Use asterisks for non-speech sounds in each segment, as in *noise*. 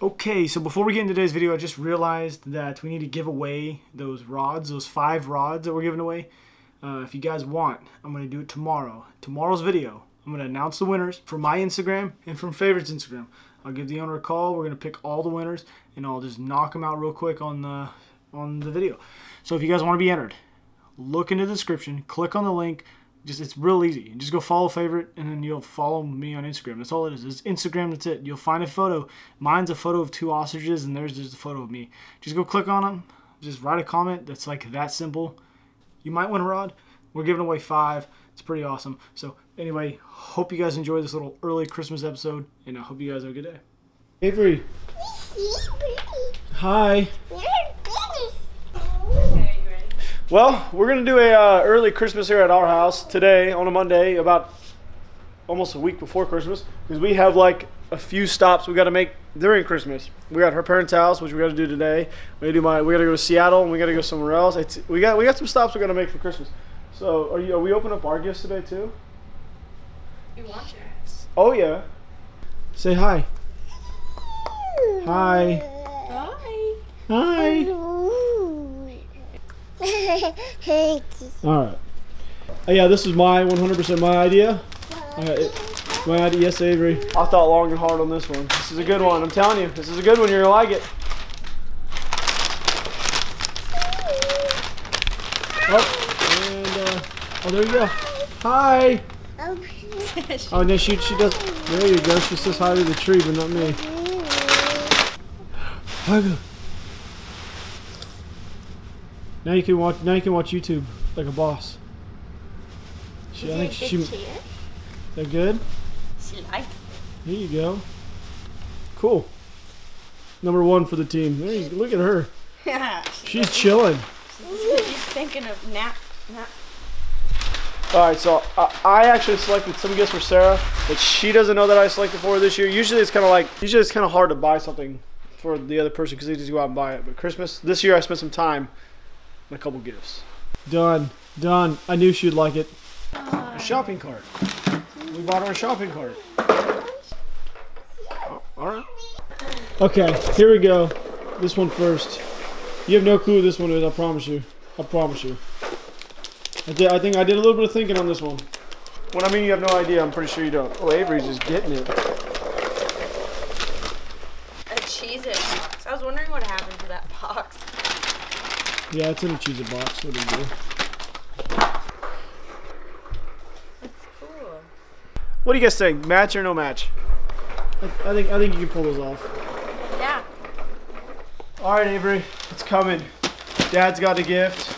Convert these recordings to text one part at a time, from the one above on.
Okay, so before we get into today's video, I just realized that we need to give away those rods, those five rods that we're giving away. Uh, if you guys want, I'm going to do it tomorrow. Tomorrow's video, I'm going to announce the winners from my Instagram and from Favorites Instagram. I'll give the owner a call. We're going to pick all the winners, and I'll just knock them out real quick on the on the video. So if you guys want to be entered, look in the description, click on the link. Just it's real easy. Just go follow favorite, and then you'll follow me on Instagram. That's all it is. It's Instagram. That's it. You'll find a photo. Mine's a photo of two ostriches, and theirs is a photo of me. Just go click on them. Just write a comment. That's like that simple. You might win a rod. We're giving away five. It's pretty awesome. So anyway, hope you guys enjoy this little early Christmas episode, and I hope you guys have a good day. Avery. Hi. Well, we're gonna do a uh, early Christmas here at our house today on a Monday, about almost a week before Christmas, because we have like a few stops we got to make during Christmas. We got her parents' house, which we got to do today. We gotta do my. We got to go to Seattle, and we got to go somewhere else. It's, we got we got some stops we got to make for Christmas. So, are you? Are we opening up our gifts today too? You want to? Oh yeah. Say hi. Hi. Hi. Hi. All right. Oh, yeah, this is my 100% my idea. Uh, it- my idea, yes, Avery. I thought long and hard on this one. This is a good one. I'm telling you, this is a good one. You're gonna like it. Oh, and uh, oh, there you go. Hi. Oh, no, she she does. There you go. She says hi to the tree, but not me. Hi. go. Now you can watch. Now you can watch YouTube like a boss. She, I think she. They're good. She likes Here you go. Cool. Number one for the team. There you, look at her. *laughs* it. She's chilling. She's thinking of nap. nap. All right, so I, I actually selected some gifts for Sarah, but she doesn't know that I selected for her this year. Usually it's kind of like usually it's kind of hard to buy something for the other person because they just go out and buy it. But Christmas this year I spent some time on a couple gifts. Done, done. I knew she'd like it. A shopping cart. We bought her a shopping cart. All right. Okay, here we go. This one first. You have no clue what this one is. I promise you. I promise you. I, did, I think I did a little bit of thinking on this one. When I mean you have no idea, I'm pretty sure you don't. Oh, Avery's just getting it. A cheese it box. I was wondering what happened to that box. Yeah, it's in a cheese box. What do you do? It's cool. What do you guys think? Match or no match? I, I think I think you can pull those off. Yeah. All right, Avery, it's coming. Dad's got a gift.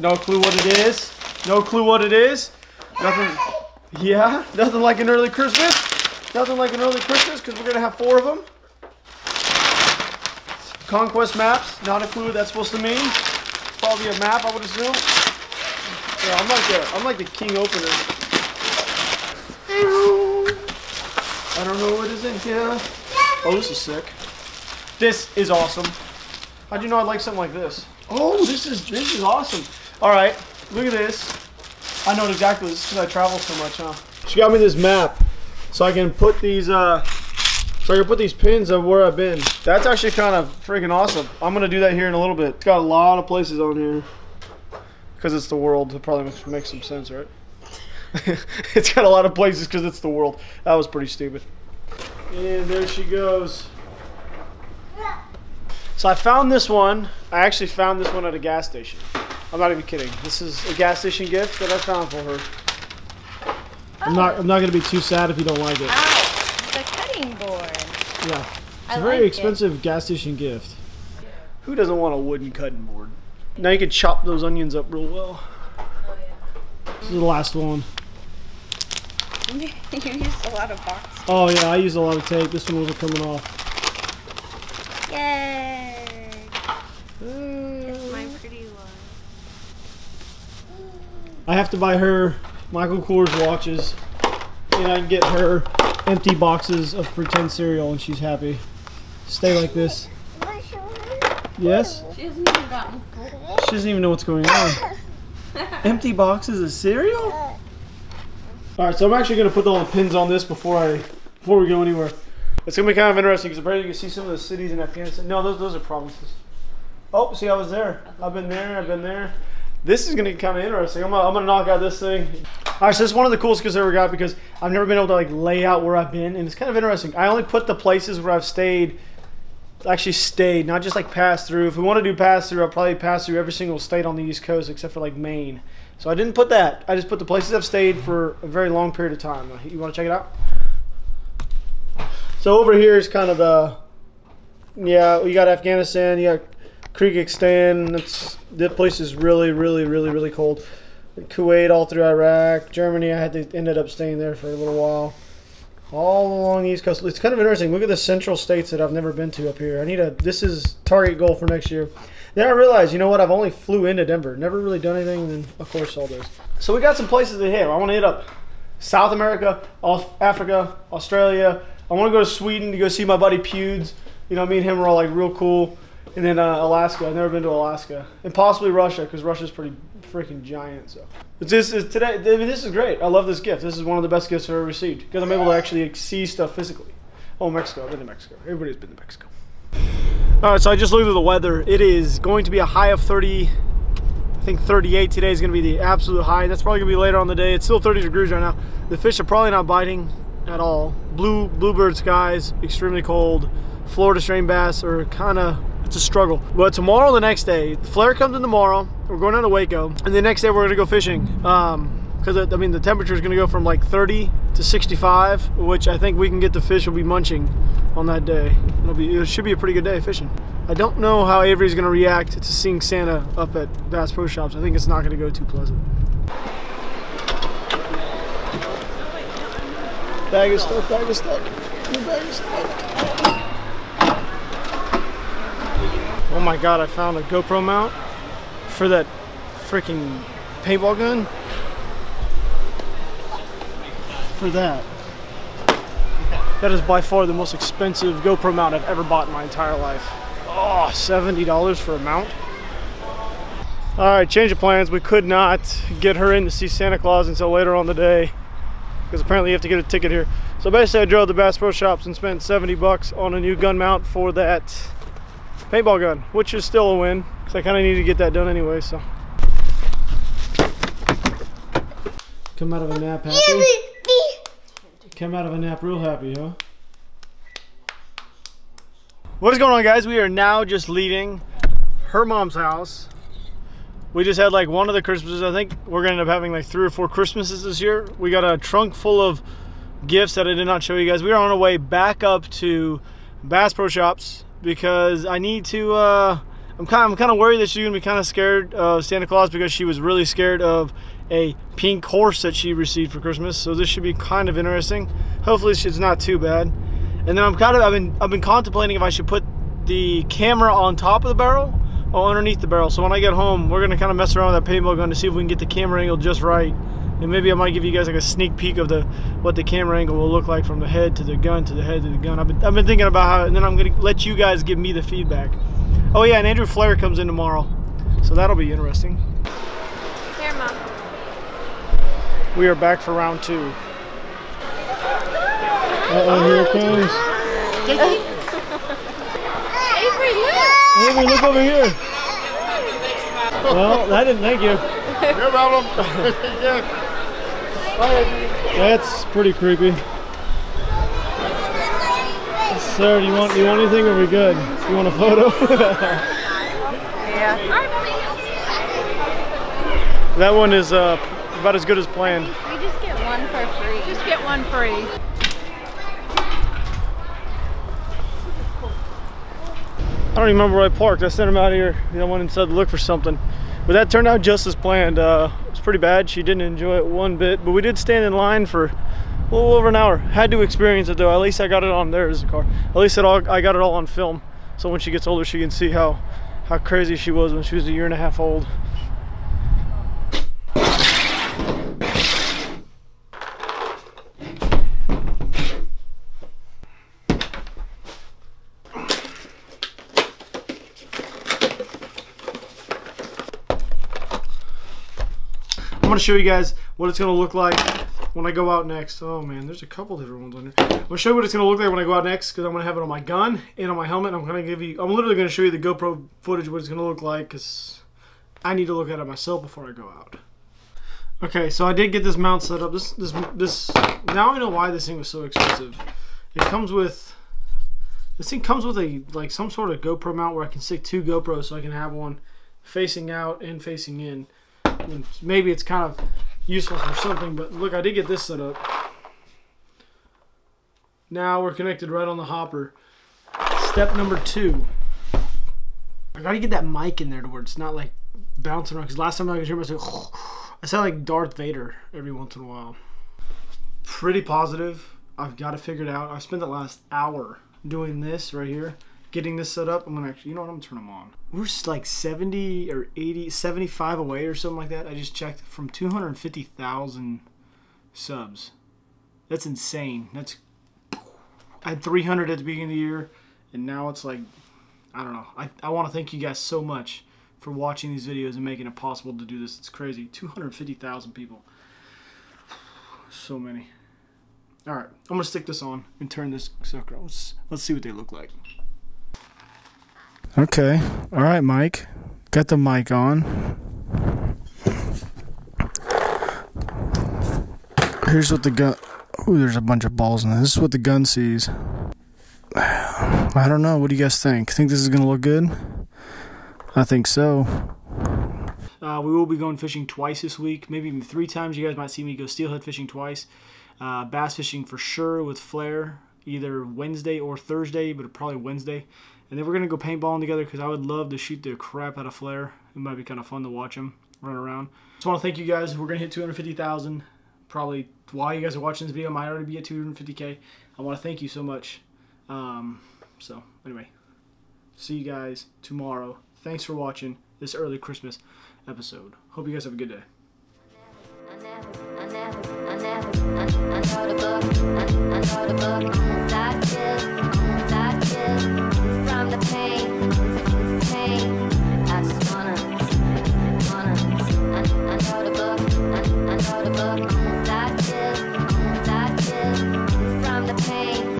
No clue what it is. No clue what it is. Nothing. Yeah, nothing like an early Christmas. Nothing like an early Christmas because we're gonna have four of them. Conquest maps. Not a clue what that's supposed to mean. It's probably a map, I would assume. Yeah, I'm like the I'm like the king opener. I don't know what is in here. Oh, this is sick. This is awesome. How'd you know I'd like something like this? Oh, this is this is awesome. All right, look at this. I know exactly this because I travel so much, huh? She got me this map, so I can put these uh, so I can put these pins of where I've been. That's actually kind of freaking awesome. I'm gonna do that here in a little bit. It's got a lot of places on here because it's the world. It probably makes, makes some sense, right? *laughs* it's got a lot of places because it's the world. That was pretty stupid. And there she goes. So I found this one. I actually found this one at a gas station. I'm not even kidding. This is a gas station gift that I found for her. I'm not. I'm not gonna be too sad if you don't like it. Ow! It's a cutting board. Yeah, it's I Avery like it. expensive gas station gift. Who doesn't want a wooden cutting board? Now you can chop those onions up real well. Oh This is the last one. yeah. *laughs* you used a lot of box. Oh yeah, I used a lot of tape. This one wasn't coming off. Yay! It's my pretty one. I have to buy her Michael Kors watches, and I can get her empty boxes of pretend cereal, and she's happy. Stay like this. Yes? She hasn't even gotten. She doesn't even know what's going on. *laughs* Empty boxes of cereal? Alright, so I'm actually gonna put all the pins on this before I before we go anywhere. It's gonna be kind of interesting because apparently you can see some of the cities in Afghanistan. No, those those are provinces. Oh, see, I was there. I've been there. I've been there. This is gonna be kind of interesting. I'm gonna, I'm gonna knock out this thing. All right, so this is one of the coolest skills I ever got because I've never been able to like lay out where I've been, and it's kind of interesting. I only put the places where I've stayed, actually stayed, not just like pass through. If we want to do pass through, I'll probably pass through every single state on the East Coast except for like Maine. So I didn't put that. I just put the places I've stayed for a very long period of time. You want to check it out? So over here is kind of the, yeah, we got Afghanistan, you got Kyrgyzstan. It's that place is really, really, really, really cold. Kuwait, all through Iraq, Germany. I had to ended up staying there for a little while. All along the East Coast. It's kind of interesting. Look at the central states that I've never been to up here. I need a. This is target goal for next year. Then I realized, you know what? I've only flew into Denver. Never really done anything. Then of course all this. So we got some places to hit. I want to hit up South America, Africa, Australia. I want to go to Sweden to go see my buddy Pewds. You know, me and him are all like real cool. And then uh, Alaska. I've never been to Alaska, and possibly Russia because Russia's pretty freaking giant. So it's this is today. I mean, this is great. I love this gift. This is one of the best gifts I've ever received because I'm able to actually see stuff physically. Oh, Mexico. I've been to Mexico. Everybody's been to Mexico. All right, so I just looked at the weather. It is going to be a high of 30. I think 38 today is going to be the absolute high. That's probably going to be later on the day. It's still 30 degrees right now. The fish are probably not biting at all. Blue bluebird skies, extremely cold. Florida strain bass are kind of it's a struggle. But tomorrow, the next day, the Flair comes in tomorrow. We're going down to Waco, and the next day we're gonna go fishing. Um, because I mean the temperature is gonna go from like 30 to 65, which I think we can get the fish will be munching on that day. It'll be it should be a pretty good day fishing. I don't know how Avery's gonna react to seeing Santa up at Bass Pro Shops. I think it's not gonna go too pleasant. Bag is stuck, bag is stuck. Your bag is stuck. Oh my god, I found a GoPro mount for that freaking paintball gun. For that. That is by far the most expensive GoPro mount I've ever bought in my entire life. Oh, $70 for a mount. All right, change of plans. We could not get her in to see Santa Claus until later on the day because apparently you have to get a ticket here. So basically I drove to Bass Pro Shops and spent 70 bucks on a new gun mount for that paintball gun, which is still a win because I kind of need to get that done anyway. So come out of a nap happy. Come out of a nap real happy, huh? What is going on, guys? We are now just leaving her mom's house. We just had like one of the Christmases. I think we're gonna end up having like three or four Christmases this year. We got a trunk full of gifts that I did not show you guys. We are on our way back up to Bass Pro Shops because I need to. Uh, I'm kind. Of, I'm kind of worried that she's gonna be kind of scared of Santa Claus because she was really scared of a pink horse that she received for Christmas. So this should be kind of interesting. Hopefully, it's not too bad. And then I'm kind of. I've been. I've been contemplating if I should put the camera on top of the barrel or underneath the barrel. So when I get home, we're gonna kind of mess around with that paintball gun to see if we can get the camera angle just right and maybe I might give you guys like a sneak peek of the what the camera angle will look like from the head to the gun to the head to the gun. I've been, I've been thinking about how, and then I'm gonna let you guys give me the feedback. Oh yeah, and Andrew Flair comes in tomorrow, so that'll be interesting. Here, mom. We are back for round two. Uh oh, here it comes. Avery, look. Avery, look over here. *laughs* Well, I didn't thank you. No problem. *laughs* *laughs* yeah. That's pretty creepy. Sir, do you want do you want anything or are we good? You want a photo? yeah. *laughs* That one is uh, about as good as planned. We just get one for free. Just get one free. I don't even remember where I parked. I sent him out here. I went and said look for something. But that turned out just as planned. Uh, it was pretty bad. She didn't enjoy it one bit. But we did stand in line for a little over an hour. Had to experience it though. At least I got it on there's a car. At least it all, I got it all on film. So when she gets older, she can see how, how crazy she was when she was a year and a half old. I'm gonna show you guys what it's gonna look like when I go out next. Oh man, there's a couple different ones on here. I'm gonna show you what it's gonna look like when I go out next because I'm gonna have it on my gun and on my helmet. I'm gonna give you. I'm literally gonna show you the GoPro footage what it's gonna look like because I need to look at it myself before I go out. Okay, so I did get this mount set up. This this this. Now I know why this thing was so expensive. It comes with. This thing comes with a like some sort of GoPro mount where I can stick two GoPros so I can have one facing out and facing in. Maybe it's kind of useful for something, but look, I did get this set up. Now we're connected right on the hopper. Step number two. I gotta get that mic in there to where it's not like bouncing around. Because last time I could hear myself, I sound like Darth Vader every once in a while. Pretty positive. I've got it figured out. I spent the last hour doing this right here, getting this set up. I'm gonna actually, you know what? I'm gonna turn them on. We're like 70 or 80, 75 away or something like that. I just checked from 250,000 subs. That's insane. That's I had 300 at the beginning of the year, and now it's like I don't know. I, I want to thank you guys so much for watching these videos and making it possible to do this. It's crazy. 250,000 people. *sighs* So many. All right, I'm gonna stick this on and turn this sucker on. Let's, let's see what they look like. Okay. All right, Mike. Got the mic on. Here's what the gun. Ooh, there's a bunch of balls in this. This is what the gun sees. *sighs* I don't know. What do you guys think? Think this is gonna look good? I think so. Uh, we will be going fishing twice this week, maybe even three times. You guys might see me go steelhead fishing twice. Uh, bass fishing for sure with Flair, either Wednesday or Thursday, but probably Wednesday. And then we're gonna go paintballing together because I would love to shoot the crap out of Flair. It might be kind of fun to watch him run around. Just want to thank you guys. We're gonna hit 250,000. Probably while you guys are watching this video, I might already be at 250k. I want to thank you so much. Um, so anyway, see you guys tomorrow. Thanks for watching this early Christmas episode. Hope you guys have a good day. I I I I. love.